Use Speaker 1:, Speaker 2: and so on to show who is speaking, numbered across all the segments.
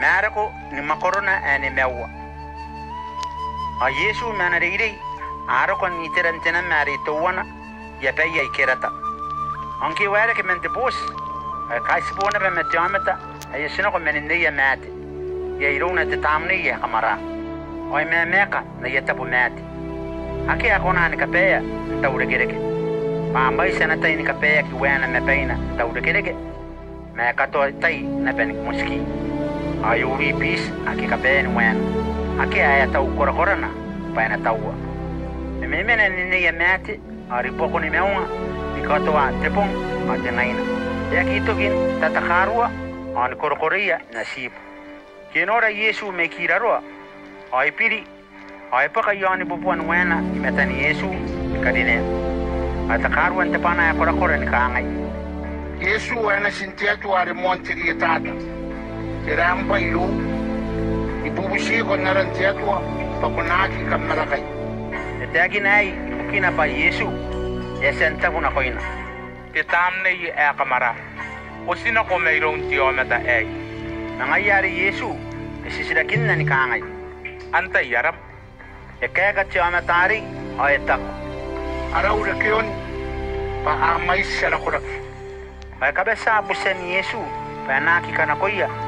Speaker 1: maareko nima korona ani mewa a yesu mana reidei aroko ni terantena mari towana ya pe ya ikerata anki wara ke men tebos kais bona be metamata ay sino ko men niya mat ya iruna tetamni ya kamara oy me meka na ya tabu mat aki akona ni kapeya tawre gereke ma mai sana tay ni kapeya ki wana me paina tawre gereke ma ka to tay na ben muski Ayuri pis ake kapeya ni wena. Ake aya tau kora kora na, pa na taua. Me me mena ni ne ya mate, ari poko ni meunga, ni kato a tepong, a te naina. Ya ki tokin tatakarua, an korokoria na sipu. Kenora Yesu me kiraroa, ai piri, ai paka yoni bubuan wena, imetani Yesu, kadine. Atakaru ante pana ya kora kora ni kaangai.
Speaker 2: Yesu wana sintia tu are montiri tata. gran bailú y pubuxi con narantia ah. pa kunaki kam marakai.
Speaker 1: Ete eh. aki nai, kina ba, pa yesu, ese anta kuna koina.
Speaker 3: Ke tamne yi ea eh, kamara, o sina ko meirong tiyo meta
Speaker 1: ei. Nga yesu, kasi sila kinna ni kangay.
Speaker 3: Anta yarap,
Speaker 1: E eh, kaya ka tiyo meta ari, o etak. Araw na kiyon, pa amay sila kurak. Pa kabe sabu yesu, panaki
Speaker 2: kana
Speaker 1: koya.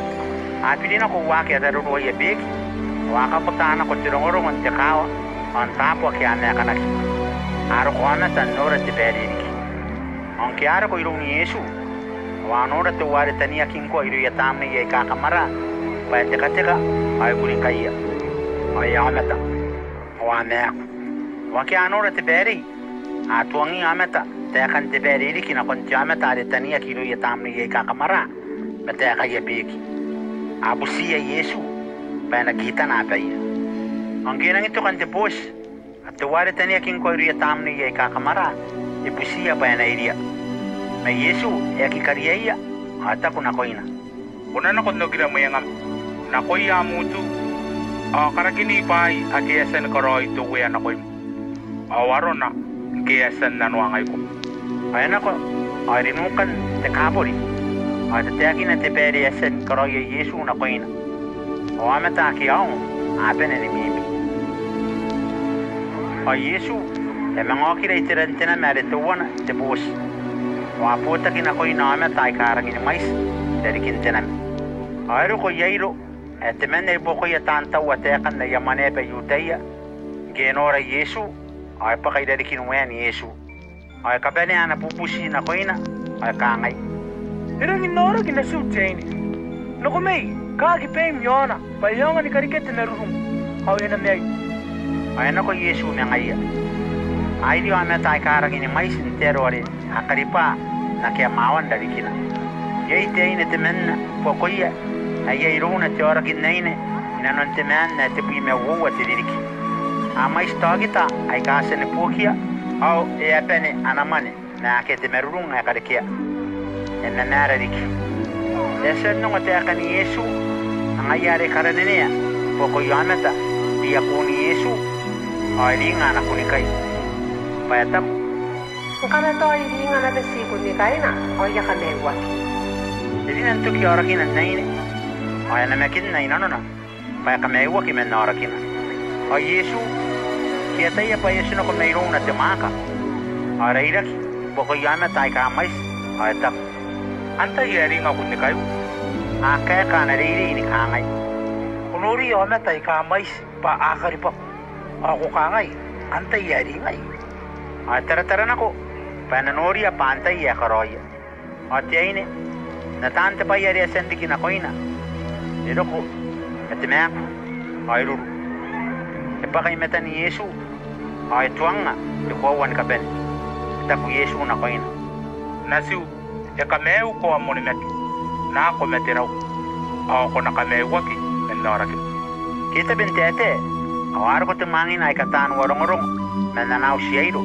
Speaker 1: a pilina ko wa ke daru ye big wa ka pata na ko tiro ro ngon te kawa. On tapo ke ane kana ki aro ko ana tan no te beri ki on ke aro ko iru ni yesu. Wa no re te ware tani kin ko iru ya tam ye ka kamara pa te ka te ka ai ku kai ya. Ai ameta. Wa ne wa ke ano re te beri. A tuangi ameta. Te kan te beri ki na kon ti ameta re tani ki iru ya tam ye ka kamara mara te ka ye beki. A busia Yesu. Pa na kita na pa ia. Angge nang ito kan te pos. At te ware tania kinko iru ya tamne ye kakamara. Busia pa na iria. Me Yesu e ki kariya. Ata kuna koina.
Speaker 3: Kuna na ko no gira mo yang na ko ya mutu. A karakini pai a ke esen koroi to we na ko. A warona ke esen na no ngai ko.
Speaker 1: Ayan ako, ay rinukan te Aga tēkina te pēri e sen karoia e Jesu na koina. O amata ki au, apene ni mimi. O Jesu, e mangokira i te rentena mere te uana te bōs. O apota ki na koina amata i kārangi ni mais, te rikin tena mi. O eru ko ieiro, e te mene i boko i a tāntau a tēkana i a manepe iuteia, genora Yesu, o e pakaidari kinu wen Yesu. O e kapene ana pupusi na koina, o e
Speaker 4: kāngai. I rangi nōra ki nasu tēne. Noko mei, kaa ki pei yōna, pa yōnga ni karikete na ruhum. Hau ena mei.
Speaker 1: Ai ena ko Yesu mea ngai ia. Ai rio ame tai kāra ki ni maisi ni tēro are, ha na kia mawan dari kina. Iei tēine te menna, pua koi ia, a rūna te ora ki neine, ina non te menna te pui mea uua te diriki. A maisi tāgita, ai kāsene pūkia, au e apene anamane, na ake te merurunga e karikia e na narik. Desa no te aka ni Yesu, nga yare karanenea, poko yanata, di aku ni Yesu, o ili nga na kuni kai. Payatam.
Speaker 5: Nkana to ay ili nga na o
Speaker 1: ili ka ki ora kina na ini, o ili na mekin na ina nona, paya ki na. O Yesu, kia taya pa Yesu na kumairo temaka, o ki, poko yohana ay kamais, o
Speaker 3: Anta yari nga ko ni kayo.
Speaker 1: Akaya ka na riri ini kangay.
Speaker 4: Kunuri o metai ka mais pa akari pa. Ako kangay, antay yari ngay.
Speaker 1: Ay tara-tara na ko. Pananori a pantay ya karoya. At yaine, natante pa yari asendi kinakoina. Ito ko, katimek, ay ruru. Ipa kay meta ni Yesu, ay tuwang nga, ikawan ka ben. Ita ko Yesu na koina.
Speaker 3: Nasiu, e kameu ko amoni metu na ko meterau aw ko na kameu waki men nora ki
Speaker 1: kita bintete awar ko tumangi na ikatan warong rong men na nau shiairo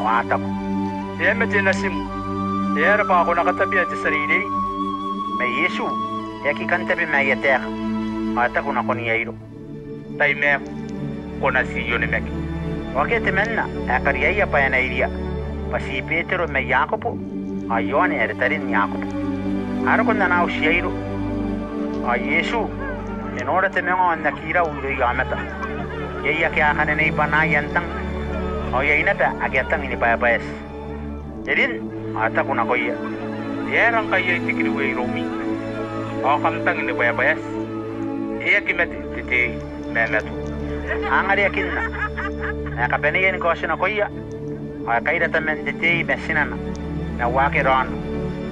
Speaker 1: awata ko
Speaker 4: e me jena sim e ra pa ko na katabia te sarire
Speaker 1: me yesu ya ki kanta bi me yeter awata ko na ko ni yairo
Speaker 3: tai me ko na si yoni meki
Speaker 1: wakete menna akariya pa na iria. Pasi petero me yakopo ayone er tarin yakobo ara ko na naw siyairo a yesu enora te mengo na kira uro yamata ye ya ke akane nei pana yantang o ye ina ta agetang ini pa pa es jedin ata kuna ko ye
Speaker 3: yerang kaya tikiri we romi kam tang ni baya bayas iya kimet titi memetu
Speaker 1: angari akinna na ka bene yen ko sina ko ya a kaira ta men titi mesinana na wake ron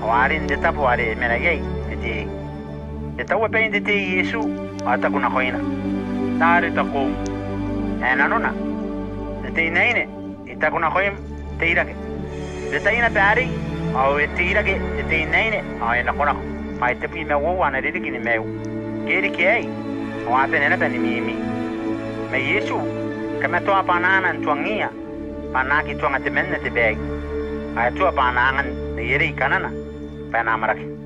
Speaker 1: awarin de tapo are mena ye titi e tawa pe te yesu. Ata kuna koina
Speaker 3: tare ta ko
Speaker 1: e nanuna titi naine ita kuna ko te te de taina pari au e teirake titi naine e na kona ai te pi me wo ana de kini meu keri ke ai o ape nena pe ni mi mi me. Yesu kama to panana ntuangia panaki tuanga te menne te bag. Ai tu panangan yeri kanana pa namarake